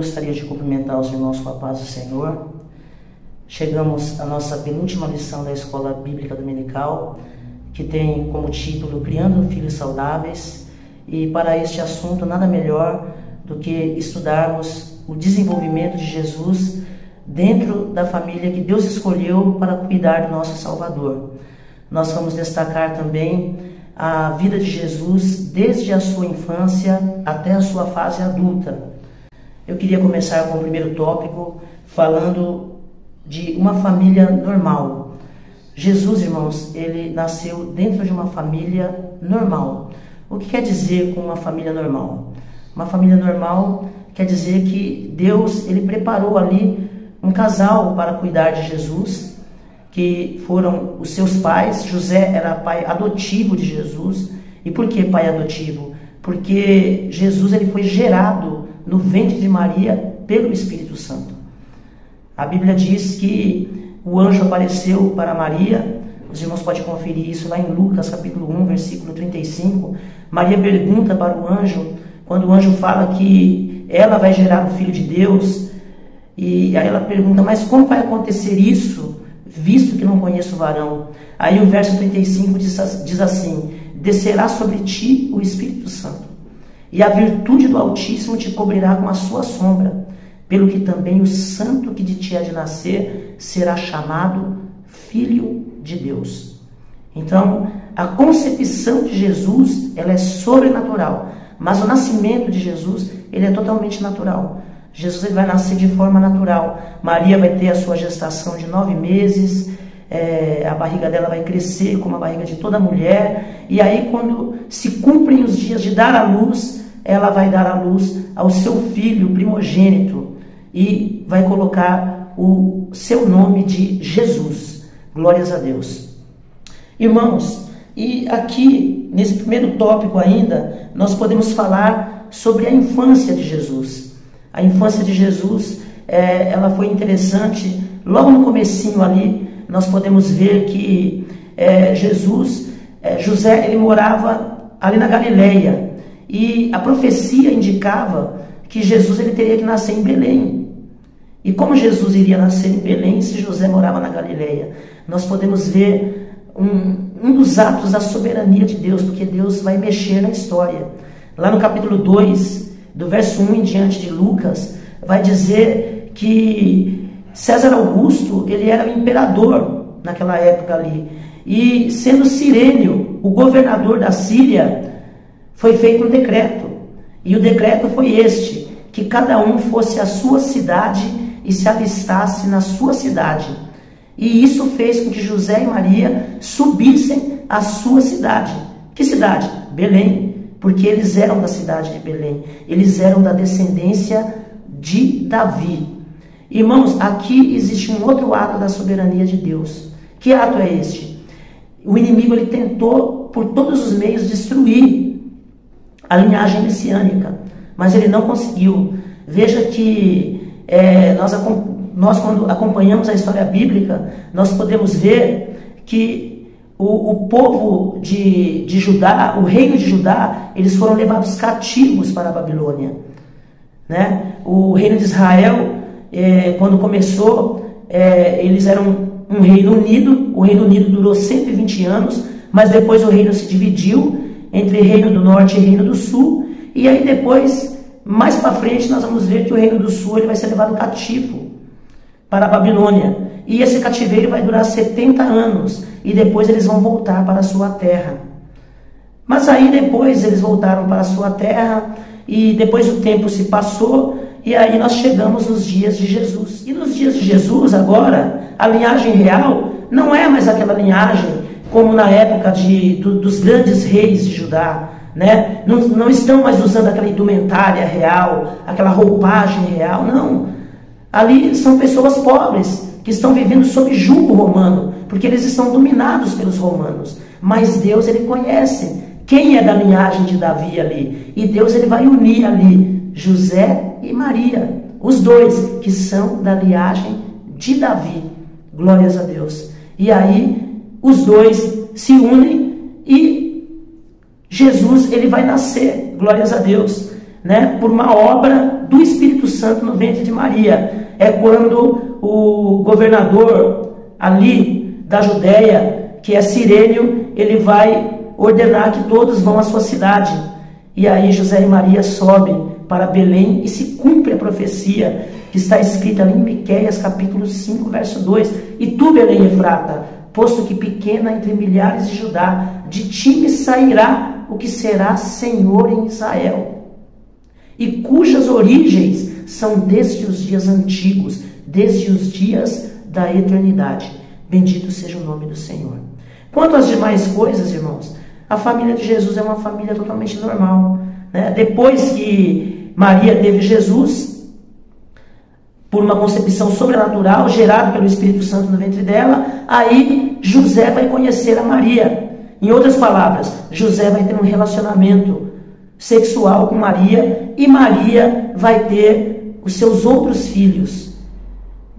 gostaria de cumprimentar os irmãos com a paz do Senhor. Chegamos à nossa penúltima lição da Escola Bíblica Dominical, que tem como título Criando Filhos Saudáveis. E para este assunto, nada melhor do que estudarmos o desenvolvimento de Jesus dentro da família que Deus escolheu para cuidar do nosso Salvador. Nós vamos destacar também a vida de Jesus desde a sua infância até a sua fase adulta. Eu queria começar com o primeiro tópico, falando de uma família normal. Jesus, irmãos, ele nasceu dentro de uma família normal. O que quer dizer com uma família normal? Uma família normal quer dizer que Deus ele preparou ali um casal para cuidar de Jesus, que foram os seus pais. José era pai adotivo de Jesus. E por que pai adotivo? Porque Jesus ele foi gerado no ventre de Maria pelo Espírito Santo. A Bíblia diz que o anjo apareceu para Maria, os irmãos podem conferir isso lá em Lucas capítulo 1, versículo 35. Maria pergunta para o anjo, quando o anjo fala que ela vai gerar o filho de Deus, e aí ela pergunta, mas como vai acontecer isso, visto que não conheço o varão? Aí o verso 35 diz, assim: Descerá sobre ti o Espírito Santo e a virtude do Altíssimo te cobrirá com a sua sombra, pelo que também o santo que de ti há de nascer será chamado Filho de Deus. Então, a concepção de Jesus, ela é sobrenatural, mas o nascimento de Jesus, ele é totalmente natural. Jesus ele vai nascer de forma natural. Maria vai ter a sua gestação de nove meses, é, a barriga dela vai crescer como a barriga de toda mulher, e aí, quando se cumprem os dias de dar à luz, ela vai dar a luz ao seu filho primogênito e vai colocar o seu nome de Jesus. Glórias a Deus. Irmãos, e aqui nesse primeiro tópico ainda, nós podemos falar sobre a infância de Jesus. A infância de Jesus, é, ela foi interessante. Logo no comecinho ali, nós podemos ver que é, Jesus, é, José, ele morava ali na Galileia, e a profecia indicava que Jesus ele teria que nascer em Belém. E como Jesus iria nascer em Belém se José morava na Galileia? Nós podemos ver um, um dos atos da soberania de Deus, porque Deus vai mexer na história. Lá no capítulo 2, do verso 1 em diante de Lucas, vai dizer que César Augusto, ele era o imperador naquela época ali. E sendo Sirênio, o governador da Síria, foi feito um decreto. E o decreto foi este: que cada um fosse à sua cidade e se alistasse na sua cidade. E isso fez com que José e Maria subissem à sua cidade. Que cidade? Belém. Porque eles eram da cidade de Belém. Eles eram da descendência de Davi. Irmãos, aqui existe um outro ato da soberania de Deus. Que ato é este? O inimigo ele tentou por todos os meios destruir a linhagem messiânica, mas ele não conseguiu. Veja que é, nós, nós, quando acompanhamos a história bíblica, nós podemos ver que o, o povo de, de Judá, o reino de Judá, eles foram levados cativos para a Babilônia. Né? O reino de Israel, é, quando começou, é, eles eram um reino unido, o reino unido durou 120 anos, mas depois o reino se dividiu entre Reino do Norte e Reino do Sul. E aí depois, mais para frente, nós vamos ver que o Reino do Sul ele vai ser levado cativo para a Babilônia. E esse cativeiro vai durar 70 anos. E depois eles vão voltar para a sua terra. Mas aí depois eles voltaram para a sua terra. E depois o tempo se passou. E aí nós chegamos nos dias de Jesus. E nos dias de Jesus, agora, a linhagem real não é mais aquela linhagem como na época de, do, dos grandes reis de Judá. Né? Não, não estão mais usando aquela indumentária real, aquela roupagem real, não. Ali são pessoas pobres que estão vivendo sob julgo romano, porque eles estão dominados pelos romanos. Mas Deus ele conhece quem é da linhagem de Davi ali, e Deus ele vai unir ali José e Maria, os dois que são da linhagem de Davi. Glórias a Deus. E aí os dois se unem e Jesus ele vai nascer, glórias a Deus, né? Por uma obra do Espírito Santo no ventre de Maria. É quando o governador ali da Judéia, que é Sirênio, ele vai ordenar que todos vão à sua cidade. E aí José e Maria sobem para Belém e se cumpre a profecia que está escrita ali em Miqueias capítulo 5, verso 2. E tu, Belém Efrata, posto que pequena entre milhares de Judá, de ti me sairá o que será Senhor em Israel, e cujas origens são desde os dias antigos, desde os dias da eternidade. Bendito seja o nome do Senhor. Quanto às demais coisas, irmãos, a família de Jesus é uma família totalmente normal. Né? Depois que Maria teve Jesus, por uma concepção sobrenatural gerada pelo Espírito Santo no ventre dela, aí José vai conhecer a Maria. Em outras palavras, José vai ter um relacionamento sexual com Maria e Maria vai ter os seus outros filhos.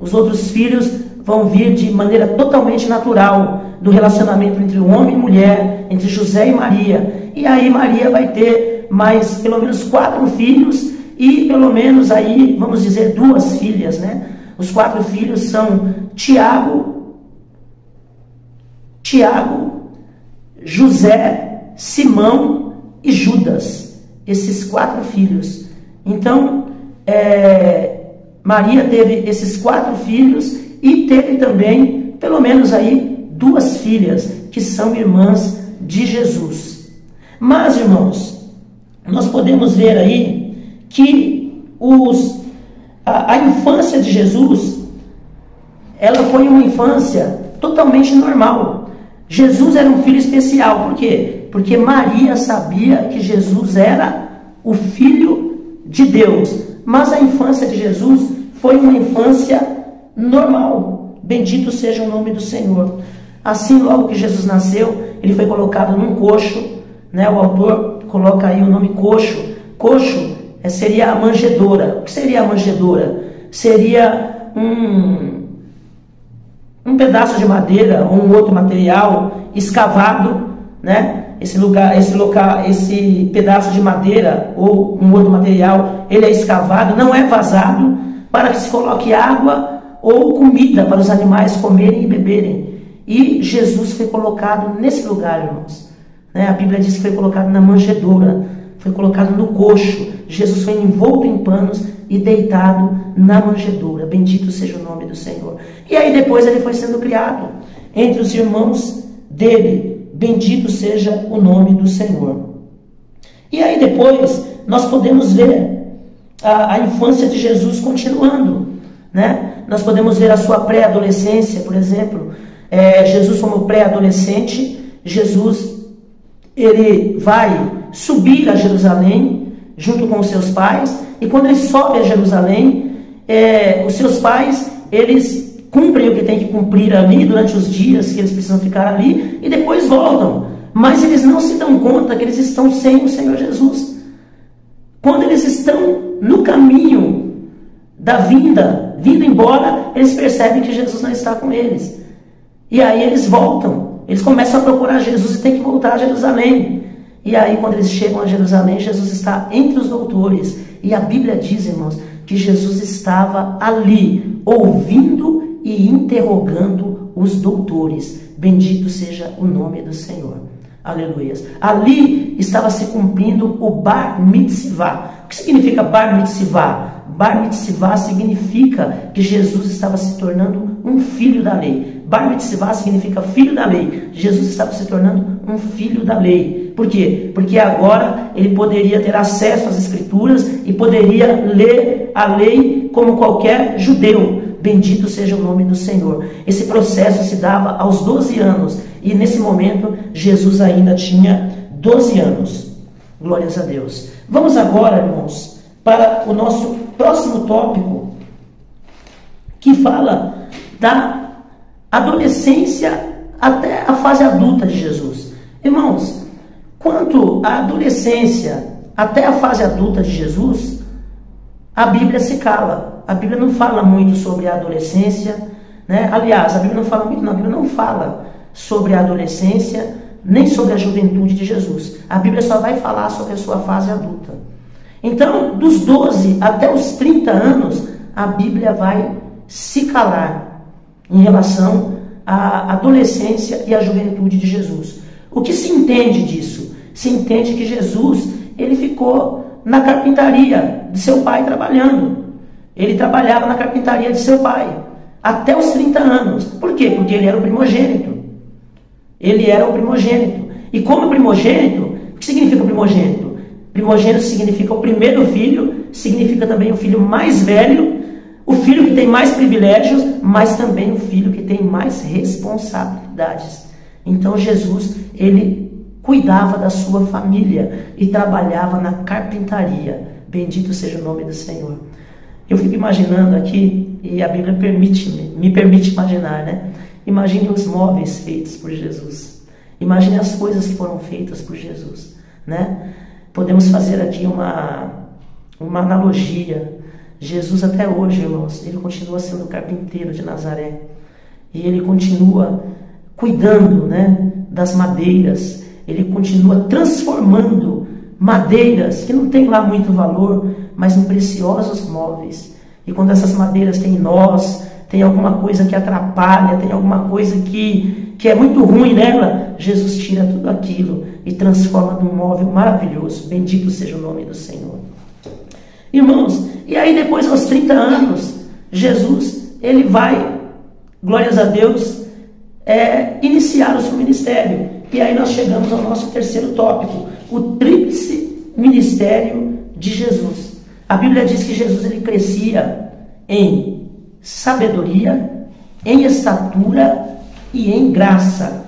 Os outros filhos vão vir de maneira totalmente natural do relacionamento entre o homem e mulher, entre José e Maria. E aí Maria vai ter mais pelo menos quatro filhos e pelo menos aí, vamos dizer, duas filhas, né? Os quatro filhos são Tiago, Tiago, José, Simão e Judas. Esses quatro filhos. Então, é, Maria teve esses quatro filhos e teve também, pelo menos aí, duas filhas que são irmãs de Jesus. Mas, irmãos, nós podemos ver aí que os, a, a infância de Jesus ela foi uma infância totalmente normal. Jesus era um filho especial, por quê? Porque Maria sabia que Jesus era o filho de Deus. Mas a infância de Jesus foi uma infância normal. Bendito seja o nome do Senhor. Assim, logo que Jesus nasceu, ele foi colocado num coxo, né? O autor coloca aí o nome coxo. Coxo seria a manjedoura. O que seria a manjedoura? Seria um, um pedaço de madeira ou um outro material escavado, né? Esse lugar, esse local, esse pedaço de madeira ou um outro material, ele é escavado, não é vazado, para que se coloque água ou comida para os animais comerem e beberem. E Jesus foi colocado nesse lugar, irmãos. Né? A Bíblia diz que foi colocado na manjedoura, foi colocado no coxo. Jesus foi envolto em panos e deitado na manjedoura. Bendito seja o nome do Senhor. E aí depois ele foi sendo criado entre os irmãos dele. Bendito seja o nome do Senhor. E aí depois nós podemos ver a, a infância de Jesus continuando, né? Nós podemos ver a sua pré-adolescência, por exemplo. É, Jesus como pré-adolescente, Jesus ele vai subir a Jerusalém junto com os seus pais e quando ele sobe a Jerusalém, é, os seus pais eles cumprem o que tem que cumprir ali durante os dias que eles precisam ficar ali e depois voltam. Mas eles não se dão conta que eles estão sem o Senhor Jesus. Quando eles estão no caminho da vinda, vindo embora, eles percebem que Jesus não está com eles. E aí eles voltam. Eles começam a procurar Jesus e tem que voltar a Jerusalém. E aí, quando eles chegam a Jerusalém, Jesus está entre os doutores. E a Bíblia diz, irmãos, que Jesus estava ali, ouvindo e interrogando os doutores. Bendito seja o nome do Senhor. Aleluia. Ali estava se cumprindo o Bar Mitzvah. O que significa Bar Mitzvah? Bar Mitzvah significa que Jesus estava se tornando um filho da lei. Bar Mitzvah significa filho da lei. Jesus estava se tornando um filho da lei. Por quê? Porque agora ele poderia ter acesso às Escrituras e poderia ler a lei como qualquer judeu. Bendito seja o nome do Senhor. Esse processo se dava aos 12 anos e nesse momento Jesus ainda tinha 12 anos. Glórias a Deus. Vamos agora, irmãos, para o nosso próximo tópico que fala da adolescência até a fase adulta de Jesus. Irmãos, quanto à adolescência até a fase adulta de Jesus, a Bíblia se cala. A Bíblia não fala muito sobre a adolescência, né? Aliás, a Bíblia não fala muito, não. A Bíblia não fala sobre a adolescência, nem sobre a juventude de Jesus. A Bíblia só vai falar sobre a sua fase adulta. Então, dos 12 até os 30 anos, a Bíblia vai se calar em relação à adolescência e à juventude de Jesus. O que se entende disso? Se entende que Jesus, ele ficou na carpintaria de seu pai trabalhando. Ele trabalhava na carpintaria de seu pai até os 30 anos. Por quê? Porque ele era o primogênito. Ele era o primogênito. E como primogênito, o que significa primogênito? Primogênito significa o primeiro filho, significa também o filho mais velho, o filho que tem mais privilégios, mas também o filho que tem mais responsabilidades. Então Jesus, ele cuidava da sua família e trabalhava na carpintaria. Bendito seja o nome do Senhor. Eu fico imaginando aqui, e a Bíblia permite, me permite imaginar, né? Imagine os móveis feitos por Jesus. Imagine as coisas que foram feitas por Jesus, né? Podemos fazer aqui uma, uma analogia. Jesus até hoje, irmãos, ele continua sendo carpinteiro de Nazaré. E ele continua cuidando, né, das madeiras. Ele continua transformando madeiras que não tem lá muito valor, mas em preciosos móveis. E quando essas madeiras têm nós, tem alguma coisa que atrapalha, tem alguma coisa que, que é muito ruim nela, Jesus tira tudo aquilo e transforma num móvel maravilhoso. Bendito seja o nome do Senhor. Irmãos, e aí depois aos 30 anos, Jesus, ele vai, glórias a Deus, é, iniciar o seu ministério. E aí nós chegamos ao nosso terceiro tópico, o tríplice ministério de Jesus. A Bíblia diz que Jesus ele crescia em sabedoria, em estatura e em graça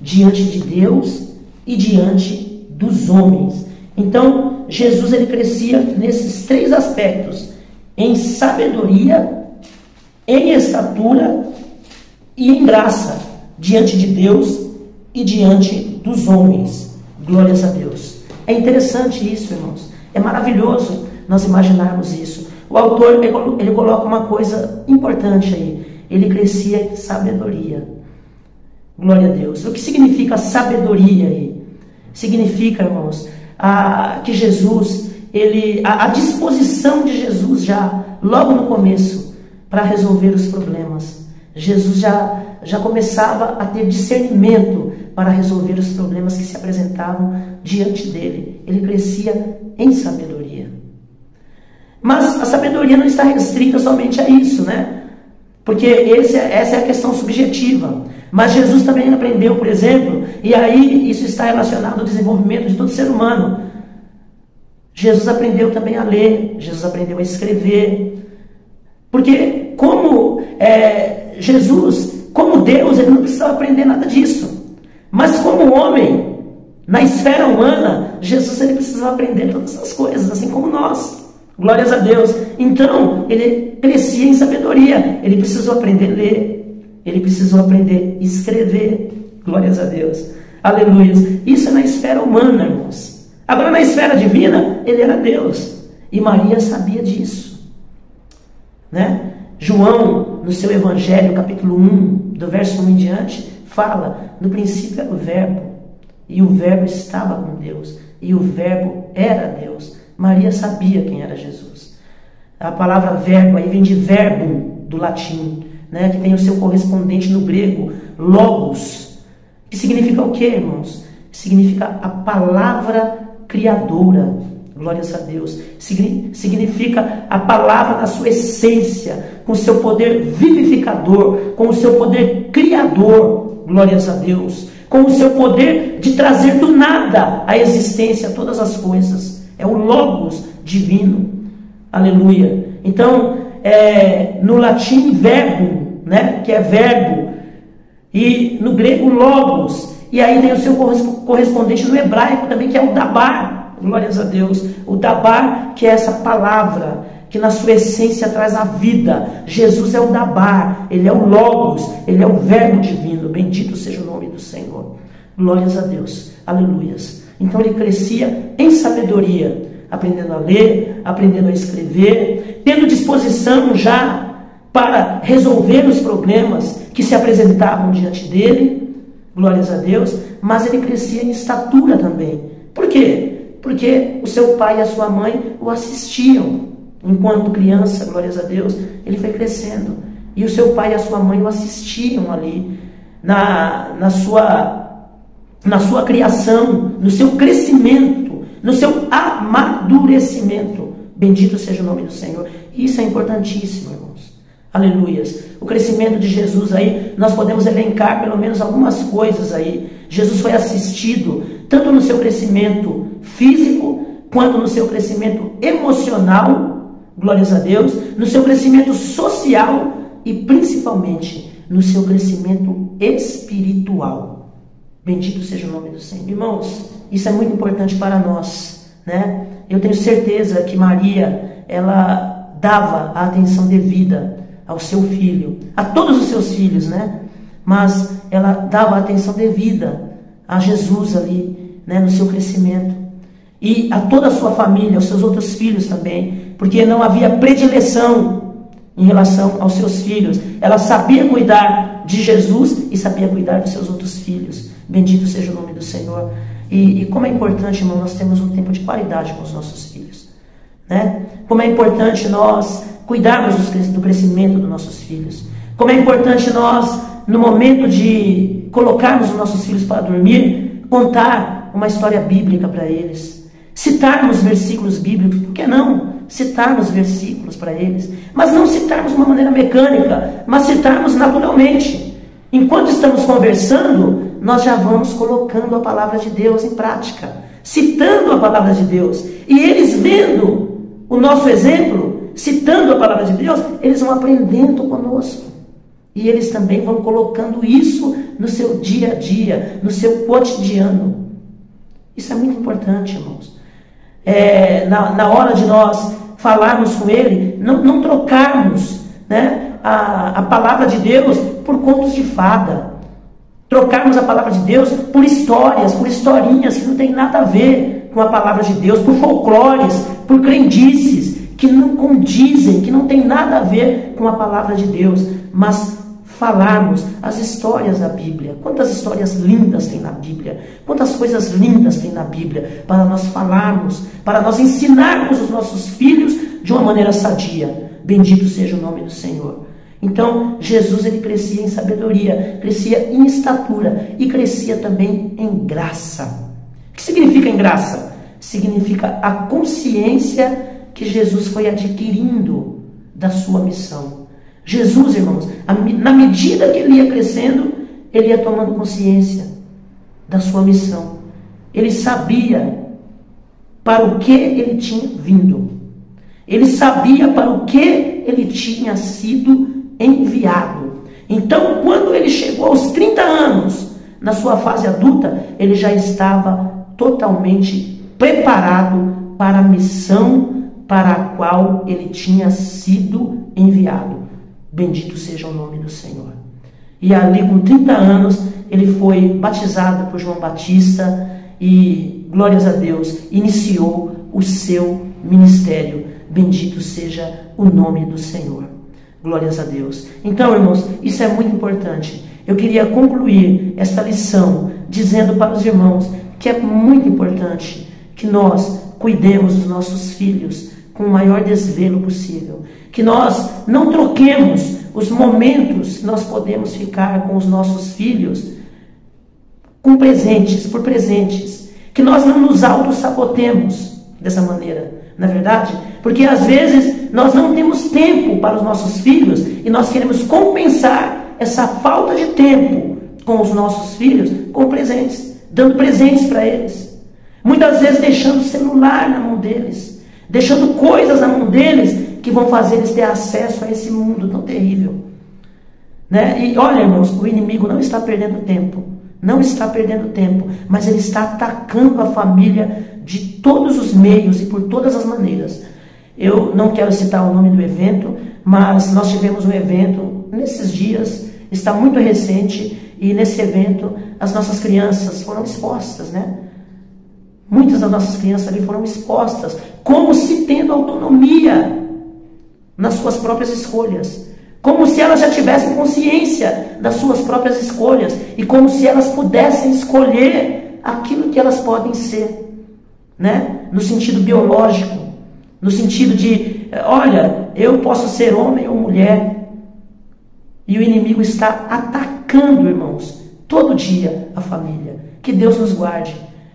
diante de Deus e diante dos homens. Então, Jesus ele crescia nesses três aspectos: em sabedoria, em estatura e em graça diante de Deus e diante dos homens. Glórias a Deus. É interessante isso, irmãos. É maravilhoso nós imaginarmos isso. O autor ele coloca uma coisa importante aí. Ele crescia em sabedoria. Glória a Deus. O que significa sabedoria aí? Significa, irmãos, a, que Jesus, ele, a, a disposição de Jesus já, logo no começo, para resolver os problemas. Jesus já, já começava a ter discernimento para resolver os problemas que se apresentavam diante dele. Ele crescia em sabedoria. Mas a sabedoria não está restrita somente a isso, né? Porque esse, essa é a questão subjetiva. Mas Jesus também aprendeu, por exemplo, e aí isso está relacionado ao desenvolvimento de todo ser humano. Jesus aprendeu também a ler, Jesus aprendeu a escrever. Porque, como é, Jesus, como Deus, ele não precisava aprender nada disso. Mas, como homem, na esfera humana, Jesus ele precisava aprender todas essas coisas, assim como nós. Glórias a Deus. Então, ele crescia em sabedoria. Ele precisou aprender a ler. Ele precisou aprender a escrever. Glórias a Deus. Aleluia. Isso é na esfera humana, irmãos. Agora, na esfera divina, ele era Deus. E Maria sabia disso. Né? João, no seu Evangelho, capítulo 1, do verso 1 em diante, fala: no princípio era o Verbo, e o Verbo estava com Deus, e o Verbo era Deus. Maria sabia quem era Jesus. A palavra verbo aí vem de verbo do latim, né, que tem o seu correspondente no grego, logos, que significa o que, irmãos? Significa a palavra criadora. Glórias a Deus. Significa a palavra na sua essência, com o seu poder vivificador, com o seu poder criador. Glórias a Deus. Com o seu poder de trazer do nada à existência todas as coisas. É o Logos divino. Aleluia. Então, é, no latim, verbo, né, que é verbo, e no grego, logos, e aí tem o seu correspondente no hebraico também, que é o dabar. Glórias a Deus. O dabar, que é essa palavra, que na sua essência traz a vida. Jesus é o dabar, ele é o logos, ele é o verbo divino. Bendito seja o nome do Senhor. Glórias a Deus. Aleluias. Então ele crescia em sabedoria, aprendendo a ler, aprendendo a escrever, tendo disposição já para resolver os problemas que se apresentavam diante dele, glórias a Deus, mas ele crescia em estatura também. Por quê? Porque o seu pai e a sua mãe o assistiam. Enquanto criança, glórias a Deus, ele foi crescendo. E o seu pai e a sua mãe o assistiam ali na, na, sua, na sua criação, no seu crescimento, no seu amadurecimento. Bendito seja o nome do Senhor. Isso é importantíssimo, irmãos. Aleluias. O crescimento de Jesus aí, nós podemos elencar pelo menos algumas coisas aí. Jesus foi assistido tanto no seu crescimento físico, quanto no seu crescimento emocional, glórias a Deus, no seu crescimento social e principalmente no seu crescimento espiritual. Bendito seja o nome do Senhor. Irmãos, isso é muito importante para nós, né? Eu tenho certeza que Maria, ela dava a atenção devida ao seu filho, a todos os seus filhos, né? Mas ela dava a atenção devida a Jesus ali, né, no seu crescimento. E a toda a sua família, aos seus outros filhos também, porque não havia predileção em relação aos seus filhos. Ela sabia cuidar de Jesus e sabia cuidar dos seus outros filhos. Bendito seja o nome do Senhor. E, e como é importante, irmão, nós temos um tempo de qualidade com os nossos filhos. Né? Como é importante nós cuidarmos do crescimento dos nossos filhos. Como é importante nós, no momento de colocarmos os nossos filhos para dormir, contar uma história bíblica para eles. Citarmos versículos bíblicos, por que não? Citarmos versículos para eles. Mas não citarmos de uma maneira mecânica, mas citarmos naturalmente. Enquanto estamos conversando, nós já vamos colocando a palavra de Deus em prática, citando a palavra de Deus. E eles vendo o nosso exemplo, citando a palavra de Deus, eles vão aprendendo conosco. E eles também vão colocando isso no seu dia a dia, no seu cotidiano. Isso é muito importante, irmãos. É, na, na hora de nós falarmos com ele, não, não trocarmos né, a, a palavra de Deus por contos de fada. Trocarmos a palavra de Deus por histórias, por historinhas que não tem nada a ver com a palavra de Deus, por folclores, por crendices, que não condizem, que não tem nada a ver com a palavra de Deus, mas falarmos as histórias da Bíblia. Quantas histórias lindas tem na Bíblia, quantas coisas lindas tem na Bíblia para nós falarmos, para nós ensinarmos os nossos filhos de uma maneira sadia. Bendito seja o nome do Senhor. Então, Jesus ele crescia em sabedoria, crescia em estatura e crescia também em graça. O que significa em graça? Significa a consciência que Jesus foi adquirindo da sua missão. Jesus, irmãos, na medida que ele ia crescendo, ele ia tomando consciência da sua missão. Ele sabia para o que ele tinha vindo. Ele sabia para o que ele tinha sido enviado. Então, quando ele chegou aos 30 anos, na sua fase adulta, ele já estava totalmente preparado para a missão para a qual ele tinha sido enviado. Bendito seja o nome do Senhor. E ali, com 30 anos, ele foi batizado por João Batista e, glórias a Deus, iniciou o seu ministério. Bendito seja o nome do Senhor. Glórias a Deus. Então, irmãos, isso é muito importante. Eu queria concluir esta lição dizendo para os irmãos que é muito importante que nós cuidemos dos nossos filhos, com o maior desvelo possível. Que nós não troquemos os momentos que nós podemos ficar com os nossos filhos com presentes, por presentes. Que nós não nos auto-sabotemos dessa maneira, não é verdade? Porque às vezes nós não temos tempo para os nossos filhos e nós queremos compensar essa falta de tempo com os nossos filhos com presentes, dando presentes para eles. Muitas vezes deixando o celular na mão deles deixando coisas na mão deles que vão fazer eles ter acesso a esse mundo tão terrível. Né? E olha, irmãos, o inimigo não está perdendo tempo, não está perdendo tempo, mas ele está atacando a família de todos os meios e por todas as maneiras. Eu não quero citar o nome do evento, mas nós tivemos um evento nesses dias, está muito recente, e nesse evento as nossas crianças foram expostas, né? Muitas das nossas crianças ali foram expostas, como se tendo autonomia nas suas próprias escolhas, como se elas já tivessem consciência das suas próprias escolhas e como se elas pudessem escolher aquilo que elas podem ser. né? No sentido biológico, no sentido de, olha, eu posso ser homem ou mulher, e o inimigo está atacando, irmãos, todo dia a família. Que Deus nos guarde.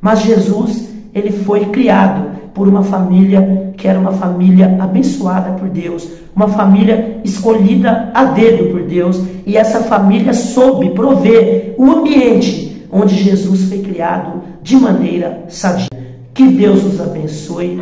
Mas Jesus, ele foi criado por uma família que era uma família abençoada por Deus, uma família escolhida a dedo por Deus, e essa família soube prover o ambiente onde Jesus foi criado de maneira sadia. Que Deus nos abençoe